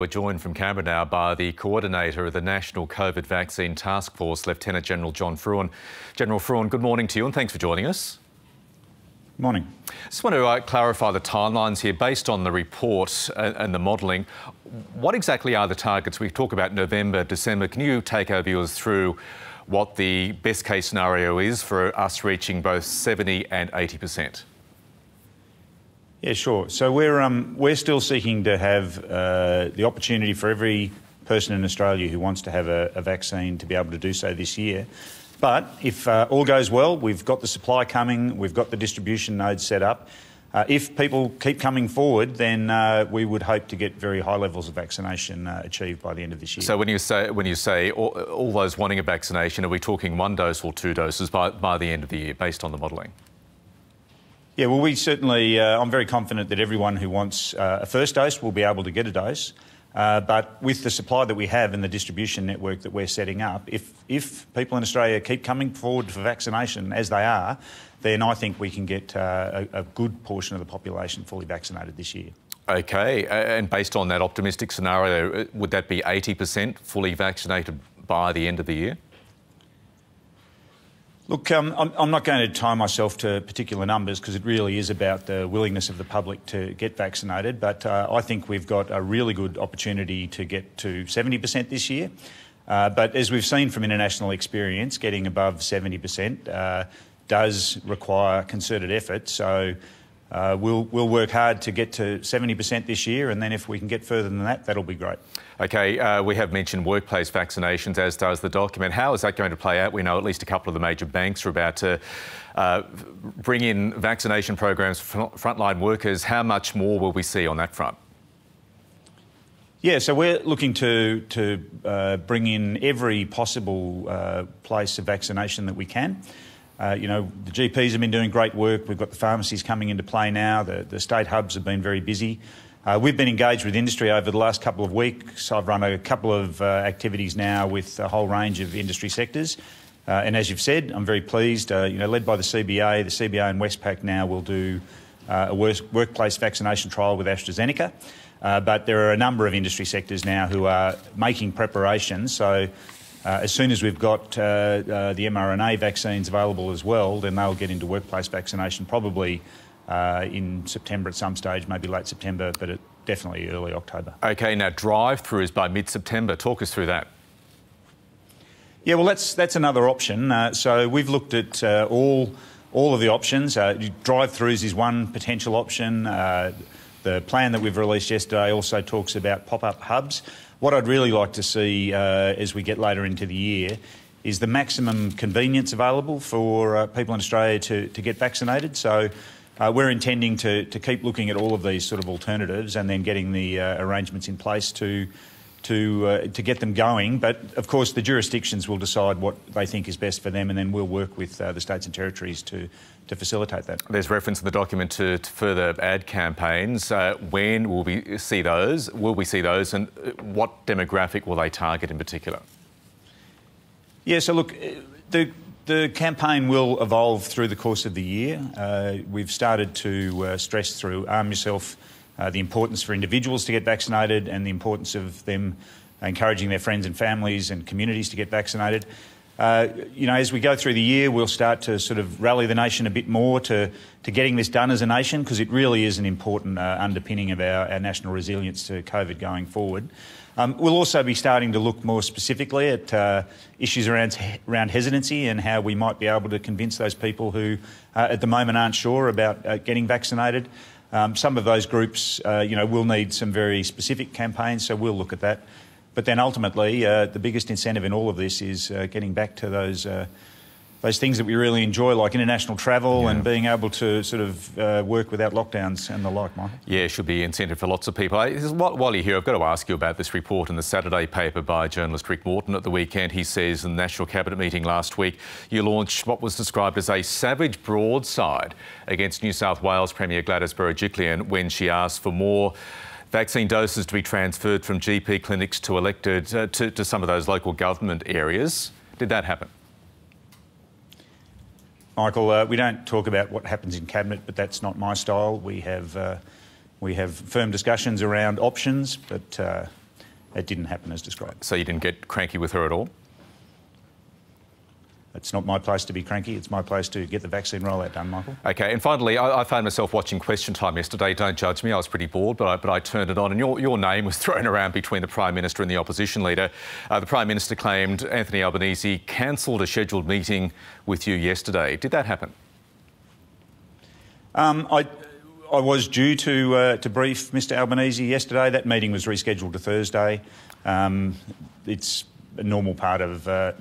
We're joined from Canberra now by the coordinator of the National COVID Vaccine Task Force, Lieutenant General John Frewen. General Frewen, good morning to you and thanks for joining us. Morning. Just want to uh, clarify the timelines here. Based on the report and, and the modelling, what exactly are the targets? We talk about November, December. Can you take our viewers through what the best case scenario is for us reaching both 70 and 80 per cent? Yeah, sure. So we're um, we're still seeking to have uh, the opportunity for every person in Australia who wants to have a, a vaccine to be able to do so this year. But if uh, all goes well, we've got the supply coming, we've got the distribution nodes set up. Uh, if people keep coming forward, then uh, we would hope to get very high levels of vaccination uh, achieved by the end of this year. So when you say when you say all, all, those wanting a vaccination, are we talking one dose or two doses by, by the end of the year, based on the modelling? Yeah, well, we certainly, uh, I'm very confident that everyone who wants uh, a first dose will be able to get a dose. Uh, but with the supply that we have and the distribution network that we're setting up, if, if people in Australia keep coming forward for vaccination as they are, then I think we can get uh, a, a good portion of the population fully vaccinated this year. Okay, and based on that optimistic scenario, uh, would that be 80% fully vaccinated by the end of the year? Look, um, I'm, I'm, not going to tie myself to particular numbers because it really is about the willingness of the public to get vaccinated. But uh, I think we've got a really good opportunity to get to 70% this year. Uh, but as we've seen from international experience, getting above 70% uh, does require concerted effort. So uh, we'll, we'll work hard to get to 70% this year, and then if we can get further than that, that'll be great. OK, uh, we have mentioned workplace vaccinations, as does the document. How is that going to play out? We know at least a couple of the major banks are about to uh, bring in vaccination programs for frontline workers. How much more will we see on that front? Yeah, so we're looking to to uh, bring in every possible uh, place of vaccination that we can. Uh, you know, the GPs have been doing great work. We've got the pharmacies coming into play now. The, the state hubs have been very busy. Uh, we've been engaged with industry over the last couple of weeks. I've run a couple of uh, activities now with a whole range of industry sectors. Uh, and as you've said, I'm very pleased. Uh, you know, led by the CBA, the CBA and Westpac now will do uh, a workplace vaccination trial with AstraZeneca. but there are a number of industry sectors now who are making preparations. So uh, as soon as we've got uh, uh, the mRNA vaccines available as well, then they'll get into workplace vaccination probably uh, in September at some stage, maybe late September, but it, definitely early October. Okay, now drive-throughs by mid-September. Talk us through that. Yeah, well, that's that's another option. Uh, so we've looked at uh, all all of the options. drive-throughs is one potential option. the plan that we've released yesterday also talks about pop-up hubs. What I'd really like to see uh, as we get later into the year is the maximum convenience available for uh, people in Australia to, to get vaccinated. So uh, we're intending to, to keep looking at all of these sort of alternatives and then getting the uh, arrangements in place to to uh, to get them going. But of course, the jurisdictions will decide what they think is best for them, and then we'll work with uh, the states and territories to to facilitate that. There's reference in the document to, to further ad campaigns. Uh, when will we see those? Will we see those, and uh, what demographic will they target in particular? Yeah. So look, uh, the the campaign will evolve through the course of the year. Uh, we've started to stress through arm yourself uh, the importance for individuals to get vaccinated and the importance of them encouraging their friends and families and communities to get vaccinated. Uh, you know, as we go through the year, we'll start to sort of rally the nation a bit more to, to getting this done as a nation because it really is an important uh, underpinning of our, our national resilience to COVID going forward. Um, we'll also be starting to look more specifically at uh, issues around, around hesitancy and how we might be able to convince those people who uh, at the moment aren't sure about uh, getting vaccinated. Um, some of those groups, uh, you know, will need some very specific campaigns, so we'll look at that. But then ultimately, uh, the biggest incentive in all of this is uh, getting back to those uh, those things that we really enjoy, like international travel yeah. and being able to sort of uh, work without lockdowns and the like, Michael. Yeah, it should be incentive for lots of people. While you're here, I've got to ask you about this report in the Saturday paper by journalist Rick Morton at the weekend. He says in the National Cabinet meeting last week, you launched what was described as a savage broadside against New South Wales Premier Gladys Berejiklian when she asked for more vaccine doses to be transferred from GP clinics to elected uh, to, to some of those local government areas. Did that happen? Michael, uh, we don't talk about what happens in cabinet, but that's not my style. We have uh, we have firm discussions around options, but uh, it didn't happen as described. So you didn't get cranky with her at all? It's not my place to be cranky. It's my place to get the vaccine rollout done, Michael. Okay, and finally, I, I, found myself watching Question Time yesterday. Don't judge me, I was pretty bored, but I, but I turned it on, and your, your name was thrown around between the Prime Minister and the opposition leader. Uh, the Prime Minister claimed Anthony Albanese cancelled a scheduled meeting with you yesterday. Did that happen? Um, I, I was due to, uh, to brief Mr Albanese yesterday. That meeting was rescheduled to Thursday. Um, it's a normal part of uh,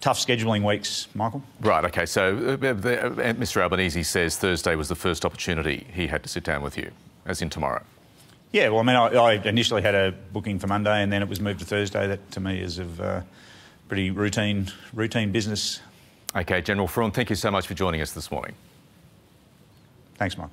tough scheduling weeks, Michael. Right, okay. So uh, uh Mr Albanese says Thursday was the first opportunity he had to sit down with you, as in tomorrow. Yeah, well, I mean, I, I initially had a booking for Monday and then it was moved to Thursday. That to me is of uh, pretty routine, routine business. Okay, General Frewen, thank you so much for joining us this morning. Thanks, Mike.